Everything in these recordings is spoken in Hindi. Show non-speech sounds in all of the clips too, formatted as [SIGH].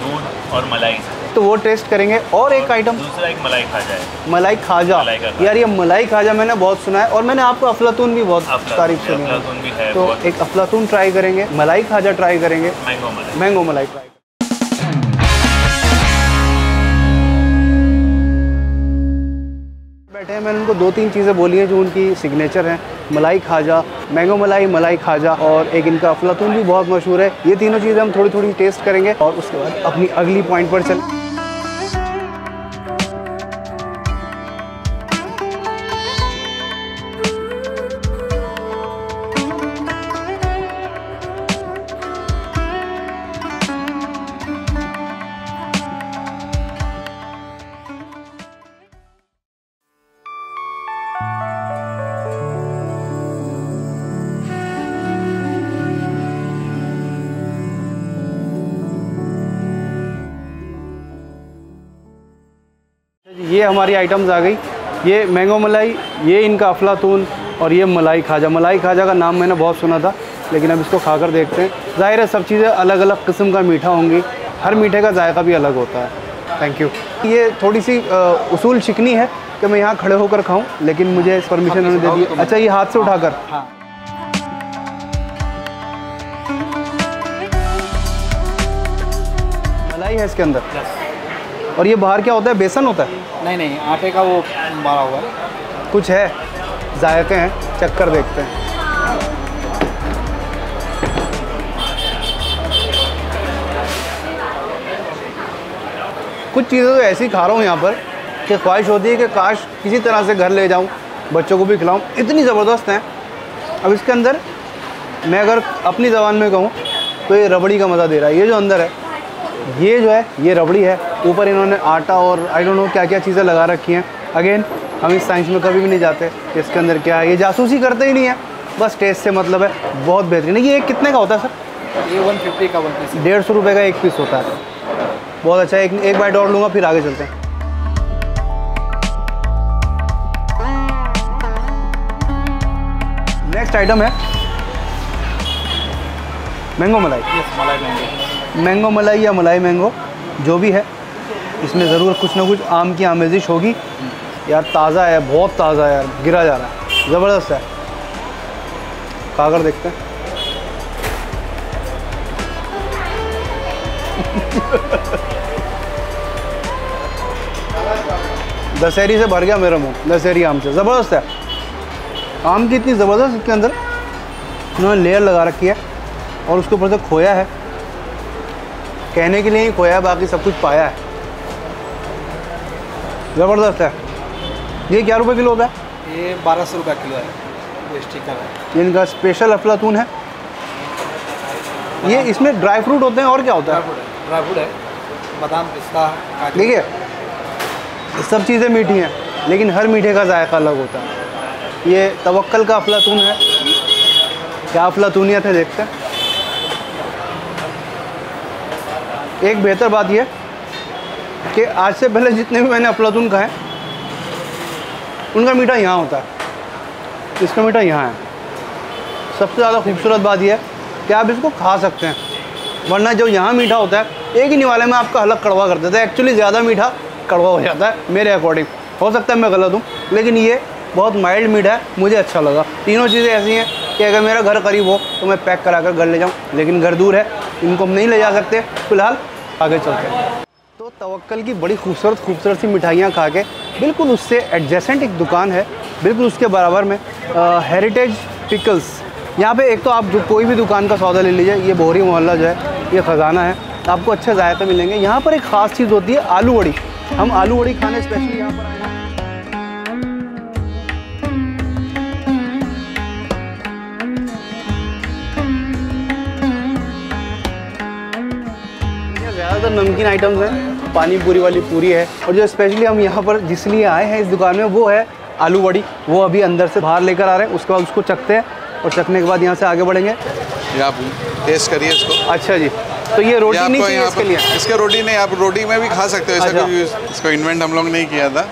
दूध और मलाई। तो वो टेस्ट करेंगे और एक आइटम दूसरा एक मलाई खाजा है मलाई खाजा। मलाई यार ये मलाई खाजा मैंने बहुत सुना है और मैंने आपको अफलातून भी बहुत तारीफ़ सुनी है। है तो एक अफलातून ट्राई करेंगे मलाई खाजा ट्राई करेंगे। मैंगो मलाई। मैंगो मलाई ट्राई बैठे हैं। मैंने उनको दो तीन चीज़ें बोली हैं जो उनकी सिग्नेचर हैं। मलाई खाजा मैंगो मलाई मलाई खाजा और एक इनका अफलातून भी बहुत मशहूर है। ये तीनों चीज़ें हम थोड़ी थोड़ी टेस्ट करेंगे और उसके बाद अपनी अगली पॉइंट पर चल। ये हमारी आइटम्स आ गई। ये मैंगो मलाई ये इनका अफलातून और ये मलाई खाजा। मलाई खाजा का नाम मैंने बहुत सुना था लेकिन अब इसको खाकर देखते हैं। ज़ाहिर है सब चीज़ें अलग अलग किस्म का मीठा होंगी। हर मीठे का जायका भी अलग होता है। थैंक यू ये थोड़ी सी उसूल शिकनी है कि मैं यहाँ खड़े होकर खाऊं लेकिन मुझे इस परमिशन उन्होंने दे दी अच्छा ये हाथ से उठाकर। मलाई है इसके अंदर? और ये बाहर क्या होता है? बेसन होता है? नहीं नहीं, आटे का वो मारा हुआ है। कुछ है जायके हैं, चक्कर देखते हैं। कुछ चीज़ें तो ऐसी खा रहा हूँ यहाँ पर कि ख्वाहिश होती है कि काश किसी तरह से घर ले जाऊँ, बच्चों को भी खिलाऊँ। इतनी ज़बरदस्त हैं। अब इसके अंदर मैं अगर अपनी ज़बान में कहूँ तो ये रबड़ी का मज़ा दे रहा है। ये जो अंदर है, ये जो है, ये रबड़ी है। ऊपर इन्होंने आटा और आई डोंट नो क्या क्या चीज़ें लगा रखी हैं। अगेन हम इस साइंस में कभी भी नहीं जाते। इसके अंदर क्या है? ये जासूसी करते ही नहीं है। बस टेस्ट से मतलब है बहुत बेहतरीन। है ये एक कितने का होता है सर ये वन फिफ्टी का वन पीस डेढ़ सौ रुपये का एक पीस होता है। बहुत अच्छा एक एक बाइट और लूँगा फिर आगे चलते हैं। नेक्स्ट आइटम है। मैंगो मलाई। मलाई मैंगो मैंगो मलाई या मलाई मैंगो जो भी है। इसमें ज़रूर कुछ ना कुछ आम की आमेजिश होगी। यार ताज़ा है, बहुत ताज़ा है यार, गिरा जा रहा है, ज़बरदस्त है। खाकर देखते हैं। [LAUGHS] दशहरी से भर गया मेरा मुँह, दशहरी आम से, ज़बरदस्त है। आम की इतनी ज़बरदस्त इसके अंदर। उन्होंने लेयर लगा रखी है और उसके ऊपर से खोया है। कहने के लिए ही खोया है, बाकी सब कुछ पाया है। ज़बरदस्त है। ये क्या रुपए किलो होता है? ये बारह सौ रुपये किलो है। स्टिकर है। इनका स्पेशल अफलातून है। ये इसमें ड्राई फ्रूट होते हैं और क्या होता है? ड्राई फ्रूट है। बादाम पिस्ता देखिए सब चीज़ें मीठी हैं लेकिन हर मीठे का जायका अलग होता है। ये तवक्कल का अफलातून है। क्या अफलातूनियत है देखते हैं। एक बेहतर बात यह कि आज से पहले जितने भी मैंने अफलातून खाए, उनका मीठा यहाँ होता है। इसका मीठा यहाँ है। सबसे ज़्यादा खूबसूरत बात यह है कि आप इसको खा सकते हैं। वरना जो यहाँ मीठा होता है, एक ही निवाले में आपका हलक कड़वा कर देता है। एक्चुअली ज़्यादा मीठा कड़वा हो जाता है, मेरे अकॉर्डिंग हो सकता है मैं गलत हूँ, लेकिन ये बहुत माइल्ड मीठा है, मुझे अच्छा लगा। तीनों चीज़ें ऐसी हैं कि अगर मेरा घर करीब हो तो मैं पैक करा कर घर ले जाऊँ। लेकिन घर दूर है, इनको हम नहीं ले जा सकते। फ़िलहाल आगे चलते हैं। तो तो तवक्कल की बड़ी खूबसूरत खूबसूरत सी मिठाइयाँ खा के बिल्कुल उससे एडजेसेंट एक दुकान है, बिल्कुल उसके बराबर में हेरिटेज पिकल्स यहाँ पे एक तो आप जो कोई भी दुकान का सौदा ले लीजिए, ये बोहरी मोहल्ला जो है, ये ख़जाना है, आपको अच्छे जायके मिलेंगे। यहाँ पर एक ख़ास चीज़ होती है, आलू वड़ी। हम आलू वड़ी खाने स्पेशली यहाँ पर ज़्यादातर नमकीन आइटम्स हैं। पानी पूरी वाली पूरी है। और जो स्पेशली हम यहाँ पर जिस लिए आए हैं इस दुकान में वो है आलू बड़ी वो अभी अंदर से बाहर लेकर आ रहे हैं उसके बाद उसको चखते हैं और चखने के बाद यहाँ से आगे बढ़ेंगे। आप टेस्ट करिए इसको। अच्छा जी। तो ये रोटी ये नहीं चाहिए इसके लिए? इसके रोटी नहीं आप रोटी में भी खा सकते हो ऐसा अच्छा। इसको इन्वेंट हम लोग नहीं किया था।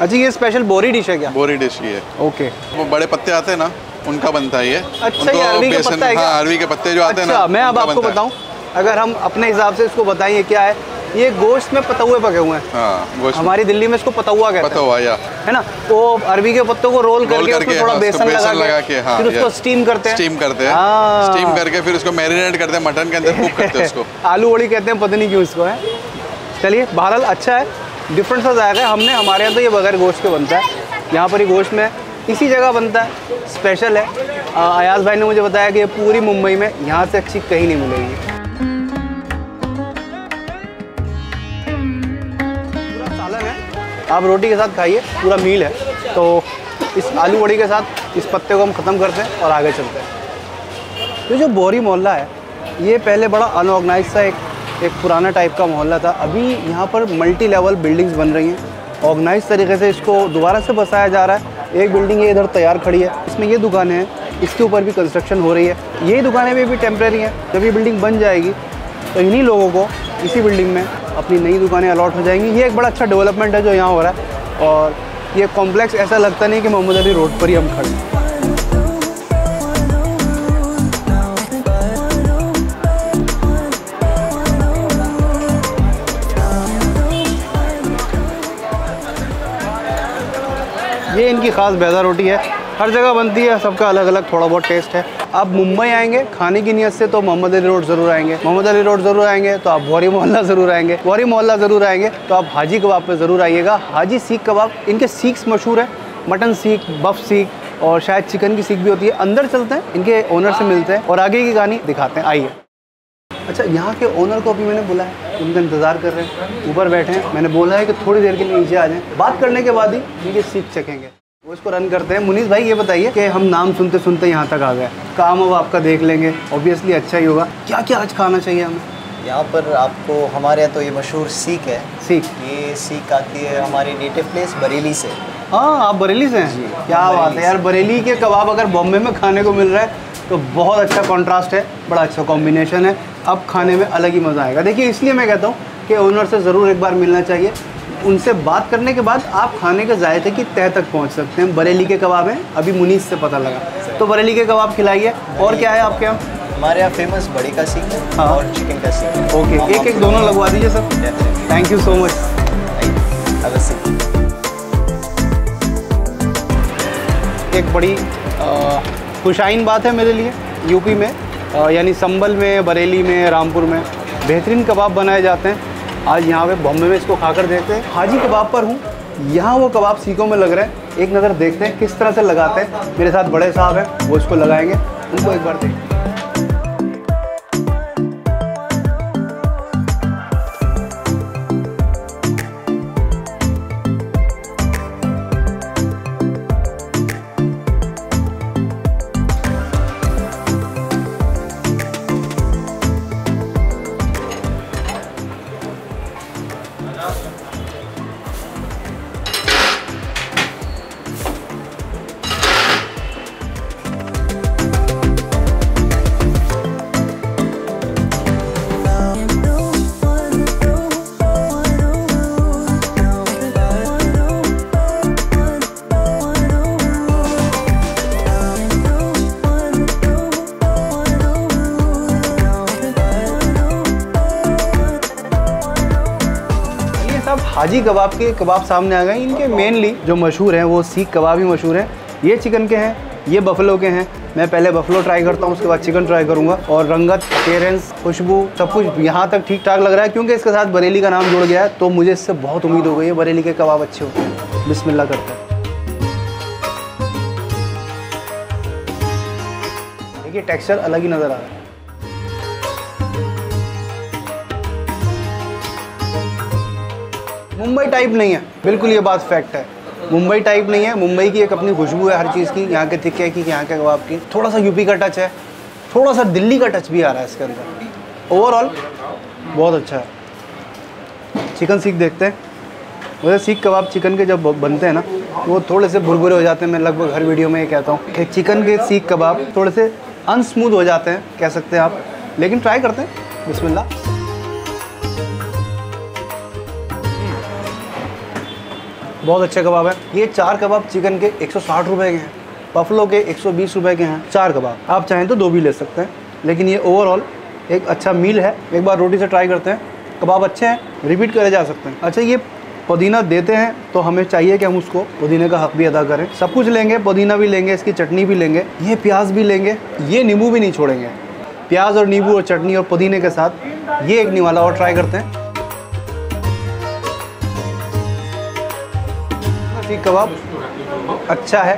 अच्छा ये स्पेशल बोरी डिश है क्या? बोरी डिश ये। ओके वो बड़े पत्ते आते हैं ना उनका बनता है ये। अच्छा ये अरवी का पत्ता हाँ अरवी के पत्ते जो आते हैं ना अच्छा मैं अब आपको बताऊँ अगर हम अपने हिसाब से इसको बताएँ ये क्या है ये गोश्त में पतौए पके हुए हैं। हाँ हमारी दिल्ली में इसको पतौआ कहते पता हैं। हुआ या। है ना? वो अरबी के पत्तों को रोल करके, करके, उसमें थोड़ा हाँ, बेसन, बेसन लगा, लगा के, हाँ, फिर उसको स्टीम करते हैं। स्टीम करते हैं। हाँ। स्टीम करके फिर उसको मैरिनेट करते हैं मटन के अंदर कुक करते हैं उसको। [LAUGHS] आलू वड़ी कहते हैं पता नहीं क्यों इसको है। चलिए बहरहाल अच्छा है। डिफरेंट सा जाएगा। हमने हमारे यहाँ तो ये बगैर गोश्त के बनता है। यहाँ पर ही गोश्त में इसी जगह बनता है। स्पेशल है। अयाज भाई ने मुझे बताया कि ये पूरी मुंबई में यहाँ से अच्छी कहीं नहीं मिलेगी। आप रोटी के साथ खाइए, पूरा मील है। तो इस आलू बड़ी के साथ इस पत्ते को हम ख़त्म करते हैं और आगे चलते हैं। ये जो बोरी मोहल्ला है, ये पहले बड़ा अनऑर्गेनाइज सा एक एक पुराना टाइप का मोहल्ला था। अभी यहाँ पर मल्टी लेवल बिल्डिंग्स बन रही हैं। ऑर्गेनाइज तरीके से इसको दोबारा से बसाया जा रहा है। एक बिल्डिंग ये इधर तैयार खड़ी है। इसमें ये दुकानें हैं। इसके ऊपर भी कंस्ट्रक्शन हो रही है। यही दुकानें भी अभी टेम्प्रेरी हैं। जब ये बिल्डिंग बन जाएगी तो इन्हीं लोगों को इसी बिल्डिंग में अपनी नई दुकानें अलॉट हो जाएँगी। ये एक बड़ा अच्छा डेवलपमेंट है जो यहाँ हो रहा है। और ये कॉम्प्लेक्स ऐसा लगता नहीं कि मोहम्मद अली रोड पर ही हम खड़े ये इनकी ख़ास बैदा रोटी है। हर जगह बनती है, सबका अलग अलग थोड़ा बहुत टेस्ट है। आप मुंबई आएँगे, खाने की नीयत से तो मोहम्मद अली रोड ज़रूर आएँगे। मोहम्मद अली रोड ज़रूर आएँगे तो आप वॉरी मोहल्ला ज़रूर आएँगे। वॉरी मोहल्ला ज़रूर आएँगे तो आप हाजी कबाब पे ज़रूर आइएगा। हाजी सीख कबाब, इनके सीख्स मशहूर है। मटन सीख, बफ सीख और शायद चिकन की सीख भी होती है। अंदर चलते हैं, इनके ओनर से मिलते हैं और आगे की कहानी दिखाते हैं। आइए। अच्छा यहाँ के ओनर को अभी मैंने बुलाया उनका इंतज़ार कर रहे हैं। ऊपर बैठे हैं। मैंने बोला है कि थोड़ी देर के लिए नीचे आ जाएँ। बात करने के बाद ही इनकी सीख चखेंगे। वो इसको रन करते हैं। मुनीस भाई ये बताइए कि हम नाम सुनते सुनते यहाँ तक आ गए। काम अब आपका देख लेंगे। ऑब्वियसली अच्छा ही होगा। क्या क्या आज खाना चाहिए हमें? यहाँ पर आपको हमारे यहाँ तो ये मशहूर सीख है। सीख? ये सीख आती है हमारी नेटिव प्लेस बरेली से। हाँ आप बरेली से हैं? क्या बात है यार। बरेली के कबाब अगर बॉम्बे में खाने को मिल रहा है तो बहुत अच्छा कॉन्ट्रास्ट है। बड़ा अच्छा कॉम्बिनेशन है। अब खाने में अलग ही मज़ा आएगा। देखिए इसलिए मैं कहता हूँ कि ओनर से ज़रूर एक बार मिलना चाहिए। उनसे बात करने के बाद आप खाने के जायके की तह तक पहुँच सकते हैं। बरेली के कबाब हैं अभी मुनीस से पता लगा। तो बरेली के कबाब खिलाइए। और क्या है आपके यहाँ? हमारे यहाँ फ़ेमस बड़ी का सीख है हाँ। और चिकन का सीख है। ओके एक एक दोनों लगवा दीजिए sir thank you so much. एक बड़ी खुशाइन बात है मेरे लिए यूपी में। यानी संभल में बरेली में रामपुर में। बेहतरीन कबाब बनाए जाते हैं। आज यहाँ पे बॉम्बे में इसको खाकर देखते हैं। हाजी कबाब पर हूँ। यहाँ वो कबाब सीखों में लग रहे हैं। एक नज़र देखते हैं, किस तरह से लगाते हैं। मेरे साथ बड़े साहब हैं, वो इसको लगाएँगे। उनको एक बार देखते हैं। हाजी कबाब के कबाब सामने आ गए, इनके मेनली जो मशहूर हैं, वो सीख कबाब ही मशहूर हैं। ये चिकन के हैं, ये बफलो के हैं। मैं पहले बफलो ट्राई करता हूँ, उसके बाद चिकन ट्राई करूँगा। और रंगत अपेरेंस खुशबू, सब कुछ यहाँ तक ठीक ठाक लग रहा है, क्योंकि इसके साथ बरेली का नाम जुड़ गया है तो मुझे इससे बहुत उम्मीद हो गई है, बरेली के कबाब अच्छे होते हैं। बिस्मिल्लाह करते हैं। देखिए टेक्सचर अलग ही नज़र आ रहा है। मुंबई टाइप नहीं है। बिल्कुल ये बात फैक्ट है। मुंबई टाइप नहीं है। मुंबई की एक अपनी खुशबू है हर चीज़ की, यहाँ के तिक्के की, यहाँ के कबाब की। थोड़ा सा यूपी का टच है। थोड़ा सा दिल्ली का टच भी आ रहा है इसके अंदर। ओवरऑल बहुत अच्छा है। चिकन सीख देखते हैं। वैसे सीख कबाब चिकन के जब बनते हैं ना वो थोड़े से भुरभुरे हो जाते हैं। मैं लगभग हर वीडियो में ये कहता हूँ कि चिकन के सीख कबाब थोड़े से अनस्मूथ हो जाते हैं, कह सकते हैं आप। लेकिन ट्राई करते हैं। बिस्मिल्लाह। बहुत अच्छे कबाब है। ये चार कबाब चिकन के 160 रुपए के हैं। बफलो के 120 रुपए के हैं। चार कबाब। आप चाहें तो दो भी ले सकते हैं। लेकिन ये ओवरऑल एक अच्छा मील है। एक बार रोटी से ट्राई करते हैं। कबाब अच्छे हैं। रिपीट करे जा सकते हैं। अच्छा ये पुदीना देते हैं। तो हमें चाहिए कि हम उसको पुदीने का हक भी अदा करें। सब कुछ लेंगे। पुदीना भी लेंगे, इसकी चटनी भी लेंगे। ये प्याज भी लेंगे। ये नींबू भी नहीं छोड़ेंगे। प्याज और नींबू और चटनी और पुदीने के साथ ये एक निवाला और ट्राई करते हैं। कबाब। अच्छा है।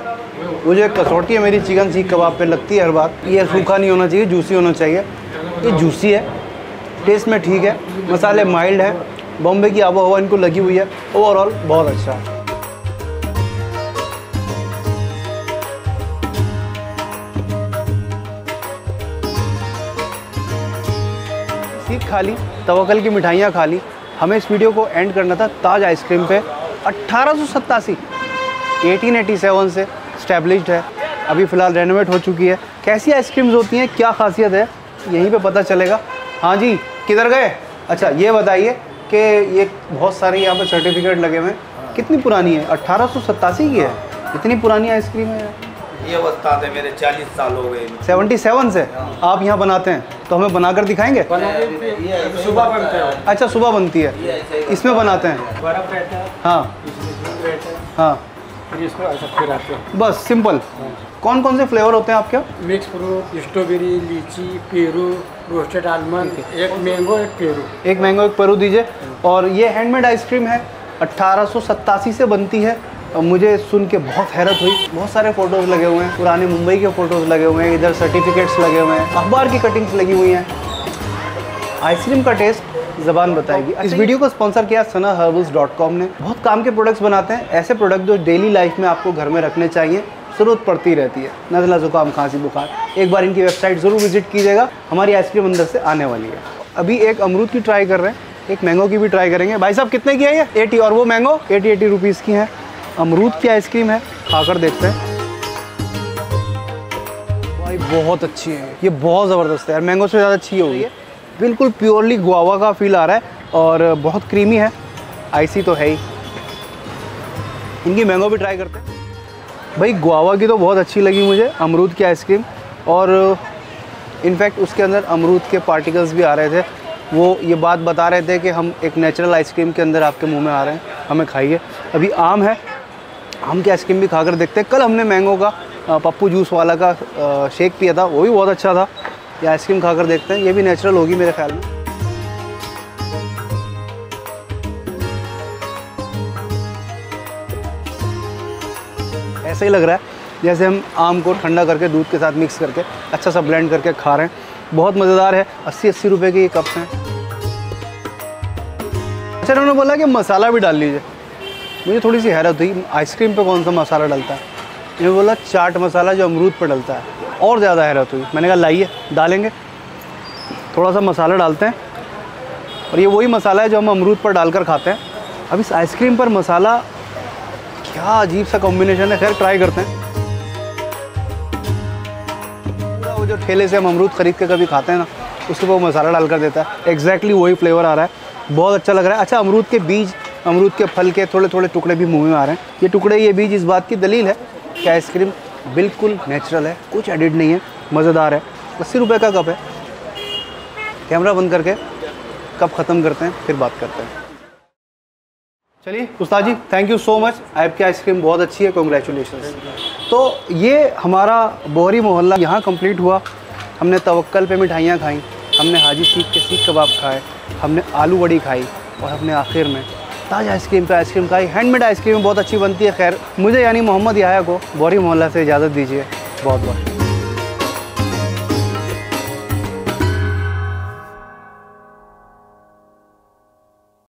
वो जो कसौटी है, मेरी चिकन सीख कबाब पे लगती है हर बात ये सूखा नहीं होना चाहिए जूसी होना चाहिए। ये जूसी है। टेस्ट में ठीक है। मसाले माइल्ड है। बॉम्बे की आबो हवा इनको लगी हुई है। ओवरऑल बहुत अच्छा है। सीख खा ली तवकल की मिठाइयाँ खा ली। हमें इस वीडियो को एंड करना था ताज आइसक्रीम पे। अट्ठारह सौ सत्तासी एटीन एटी सेवन से स्टैब्लिश्ड है। अभी फ़िलहाल रेनोवेट हो चुकी है। कैसी आइसक्रीम्स होती हैं? क्या खासियत है? यहीं पे पता चलेगा। हाँ जी किधर गए? अच्छा ये बताइए कि ये बहुत सारे यहाँ पे सर्टिफिकेट लगे हुए हैं। कितनी पुरानी है? अट्ठारह सौ सत्तासी की है। इतनी पुरानी आइसक्रीम है। ये उस्ताद है मेरे चालीस साल हो गए। सेवेंटी सेवन से आप यहाँ बनाते हैं। तो हमें बनाकर दिखाएँगे? सुबह बनते हैं। अच्छा सुबह बनती है। इसमें बनाते हैं। हाँ। हाँ। इसमें रहता है। बस सिंपल कौन कौन से फ्लेवर होते हैं आपके मिक्स फ्रूट स्ट्रॉबेरी लीची पेरू रोस्टेड आलमंड एक मैंगो एक पेरू। एक मैंगो एक पेरू दीजिए। और ये हैंडमेड आइसक्रीम है अट्ठारह से बनती है। और मुझे सुन के बहुत हैरत हुई। बहुत सारे फ़ोटोज़ लगे हुए हैं पुराने मुंबई के फ़ोटोज़ लगे हुए हैं इधर सर्टिफिकेट्स लगे हुए हैं अखबार की कटिंग्स लगी हुई हैं। आइसक्रीम का टेस्ट ज़बान बताएगी। इस वीडियो को स्पॉन्सर किया सना हर्बल्स डॉट कॉम ने। बहुत काम के प्रोडक्ट्स बनाते हैं। ऐसे प्रोडक्ट जो डेली लाइफ में आपको घर में रखने चाहिए ज़रूरत पड़ती रहती है। नज़ला ज़ुकाम खांसी बुखार। एक बार इनकी वेबसाइट ज़रूर विज़िट कीजिएगा। हमारी आइसक्रीम अंदर से आने वाली है। अभी एक अमरूद की ट्राई कर रहे हैं। एक मैंगो की भी ट्राई करेंगे। भाई साहब कितने की है ये? एटी और वो मैंगो एटी एटी रुपीज़ की है। अमरूद की आइसक्रीम है। खाकर देखते हैं। भाई बहुत अच्छी है। ये बहुत ज़बरदस्त है। यार मैंगो से ज़्यादा अच्छी होगी। बिल्कुल प्योरली गुआवा का फील आ रहा है और बहुत क्रीमी है। आइसी तो है ही। इनकी मैंगो भी ट्राई करते हैं। भाई, गुआवा की तो बहुत अच्छी लगी मुझे, अमरूद की आइसक्रीम। और, इनफैक्ट उसके अंदर अमरूद के पार्टिकल्स भी आ रहे थे। वो ये बात बता रहे थे कि हम एक नेचुरल आइसक्रीम के अंदर आपके मुँह में आ रहे हैं, हमें खाइए। अभी आम है, आम की आइसक्रीम भी खाकर देखते हैं। कल हमने मैंगो का पप्पू जूस वाला का शेक पिया था, वो भी बहुत अच्छा था। ये आइसक्रीम खाकर देखते हैं। ये भी नेचुरल होगी मेरे ख्याल में। ऐसा ही लग रहा है जैसे हम आम को ठंडा करके, दूध के साथ मिक्स करके अच्छा सा ब्लेंड करके खा रहे हैं। बहुत मज़ेदार है। अस्सी अस्सी रुपये के ये कप्स हैं। अच्छा उन्होंने बोला कि मसाला भी डाल लीजिए। मुझे थोड़ी सी हैरत हुई, आइसक्रीम पे कौन सा मसाला डलता है? इन्होंने बोला, चाट मसाला जो अमरूद पर डलता है। और ज़्यादा हैरत हुई। मैंने कहा, लाइए, डालेंगे। थोड़ा सा मसाला डालते हैं। और ये वही मसाला है जो हम अमरूद पर डालकर खाते हैं। अब इस आइसक्रीम पर मसाला, क्या अजीब सा कॉम्बिनेशन है। खैर ट्राई करते हैं। वो जो ठेले से हम अमरूद खरीद के कभी खाते हैं ना, उसके ऊपर वो मसाला डालकर देता है। एग्जैक्टली वही फ्लेवर आ रहा है। बहुत अच्छा लग रहा है। अच्छा अमरूद के बीज, अमरूद के फल के थोड़े थोड़े टुकड़े भी मुँह में आ रहे हैं। ये टुकड़े, ये बीज इस बात की दलील है कि आइसक्रीम बिल्कुल नेचुरल है, कुछ एडिट नहीं है, मज़ेदार है। अस्सी रुपये का कप है। कैमरा बंद करके कप ख़त्म करते हैं, फिर बात करते हैं। चलिए, उस्ताद जी थैंक यू सो मच आपकी आइसक्रीम बहुत अच्छी है कॉन्ग्रेचुलेशन तो ये हमारा बोहरी मोहल्ला यहाँ कंप्लीट हुआ। हमने तवक्कल पे मिठाइयाँ खाई, हमने हाजी सीख के सीख कबाब खाए, हमने आलू बड़ी खाई और हमने आखिर में ताज आइसक्रीम पे आइसक्रीम खाई हैंडमेड आइसक्रीम बहुत अच्छी बनती है। खैर, मुझे यानी मोहम्मद याया को बोहरी मोहल्ला से इजाज़त दीजिए। बहुत बहुत